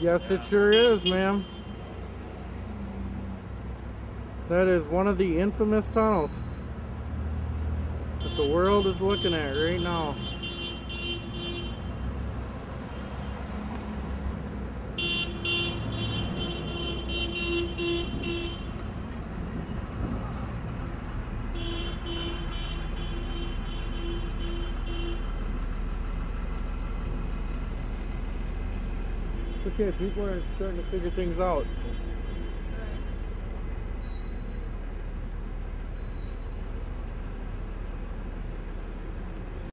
Yes, it sure is, ma'am. That is one of the infamous tunnels that the world is looking at right now. Okay, people are starting to figure things out.